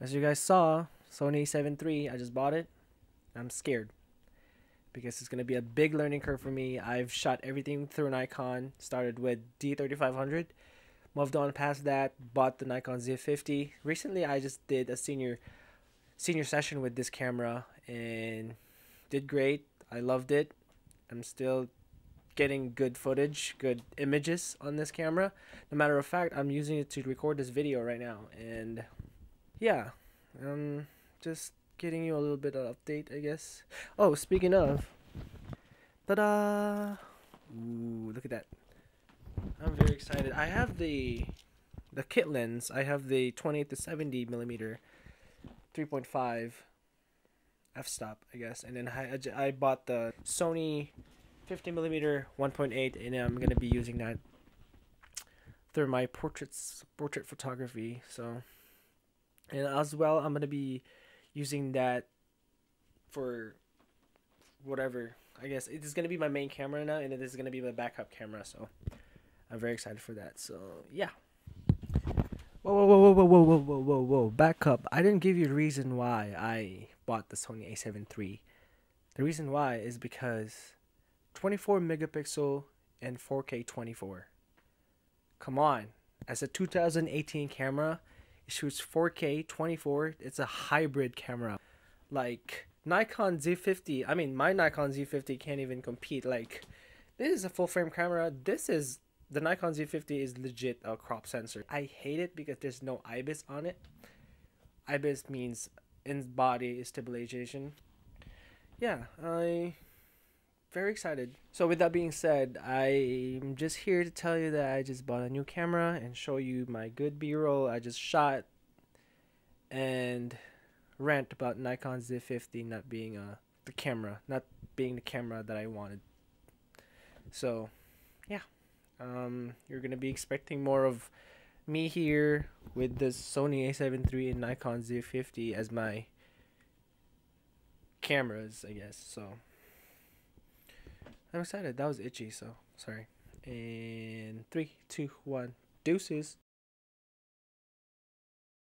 As you guys saw, Sony a7 III, I just bought it. I'm scared because it's going to be a big learning curve for me. I've shot everything through Nikon, started with D3500, moved on past that, bought the Nikon Z50. Recently, I just did a senior senior session with this camera and did great. I loved it. I'm still getting good footage, good images on this camera. No matter of fact, I'm using it to record this video right now and yeah, um just getting you a little bit of update, I guess. Oh, speaking of, ta-da! Ooh, look at that. I'm very excited. I have the the kit lens. I have the 28 to 70 millimeter 3.5 f-stop, I guess, and then I, I bought the Sony 50 millimeter 1.8, and I'm gonna be using that through my portraits portrait photography. So, and as well, I'm gonna be using that for whatever. I guess it is gonna be my main camera now, and it is gonna be my backup camera. So I'm very excited for that. So yeah. Whoa, whoa, whoa, whoa, whoa, whoa, whoa, whoa, whoa! Back up. I didn't give you a reason why I bought the Sony A7 III. The reason why is because 24 megapixel and 4K 24. Come on, as a 2018 camera, it shoots 4K 24. It's a hybrid camera. Like Nikon Z50, I mean, my Nikon Z50 can't even compete. Like, this is a full frame camera. This is the Nikon Z50 is legit a crop sensor. I hate it because there's no IBIS on it. IBIS means in body stabilization. Yeah, I very excited. So with that being said, I'm just here to tell you that I just bought a new camera and show you my good B-roll I just shot and rant about Nikon Z50 not being a the camera, not being the camera that I wanted. So, yeah. Um, you're going to be expecting more of me here with the Sony A7 III and Nikon Z50 as my cameras, I guess. So, I'm excited. That was itchy, so sorry. And three, two, one, deuces.